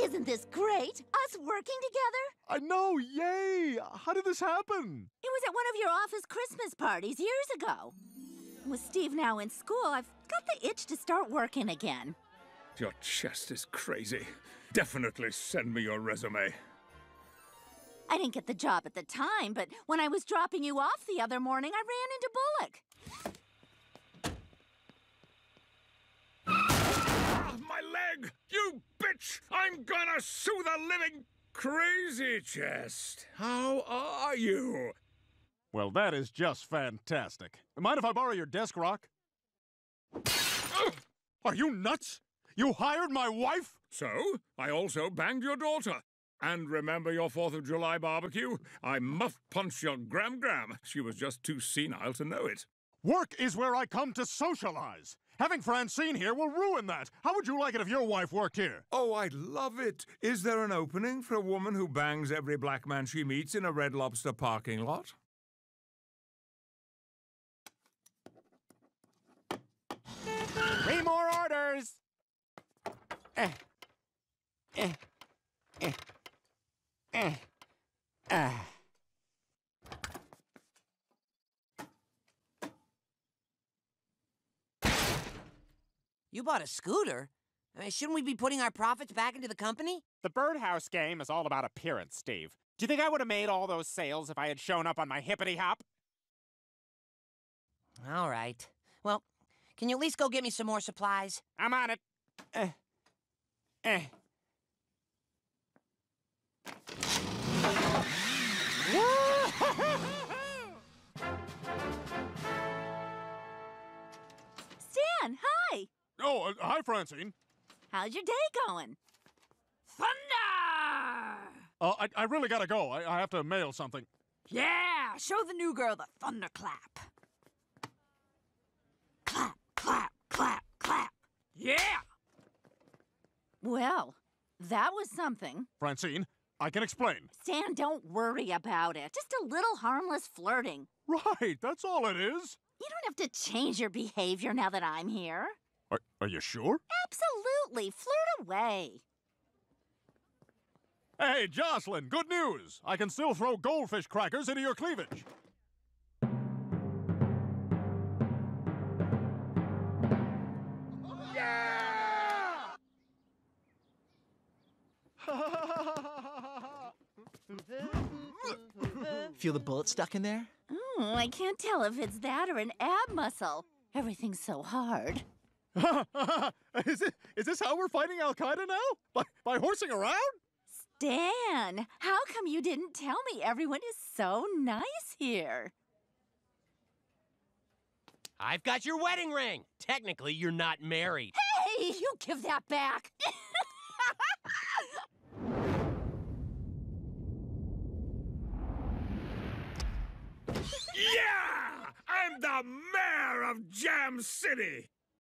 Isn't this great? Us working together? I know, yay! How did this happen? It was at one of your office Christmas parties years ago. With Steve now in school, I've got the itch to start working again. Your chest is crazy. Definitely send me your resume. I didn't get the job at the time, but when I was dropping you off the other morning, I ran into Bullock. My leg! You bitch! I'm gonna sue the living crazy chest. How are you? Well, that is just fantastic. Mind if I borrow your desk, Rock? Oh! Are you nuts? You hired my wife? So, I also banged your daughter. And remember your 4th of July barbecue? I muff punched your Gram Gram. She was just too senile to know it. Work is where I come to socialize. Having Francine here will ruin that. How would you like it if your wife worked here? Oh, I'd love it. Is there an opening for a woman who bangs every black man she meets in a Red Lobster parking lot? Three more orders! Eh. Eh. Eh. You bought a scooter? I mean, shouldn't we be putting our profits back into the company? The birdhouse game is all about appearance, Steve. Do you think I would have made all those sales if I had shown up on my hippity hop? All right. Well, can you at least go get me some more supplies? I'm on it. Eh. Eh. Stan, hi! Oh, uh, hi, Francine. How's your day going? Thunder! Uh, I, I really gotta go. I, I have to mail something. Yeah, show the new girl the thunderclap. Clap, clap, clap, clap. Yeah! Well, that was something. Francine, I can explain. Stan, don't worry about it. Just a little harmless flirting. Right, that's all it is. You don't have to change your behavior now that I'm here. Are, are you sure? Absolutely. Flirt away. Hey, Jocelyn, good news. I can still throw goldfish crackers into your cleavage. Feel the bullet stuck in there? Mm, I can't tell if it's that or an ab muscle. Everything's so hard. is, it, is this how we're fighting Al Qaeda now? By, by horsing around? Stan, how come you didn't tell me everyone is so nice here? I've got your wedding ring. Technically, you're not married. Hey, you give that back. Yeah! I'm the mayor of Jam City!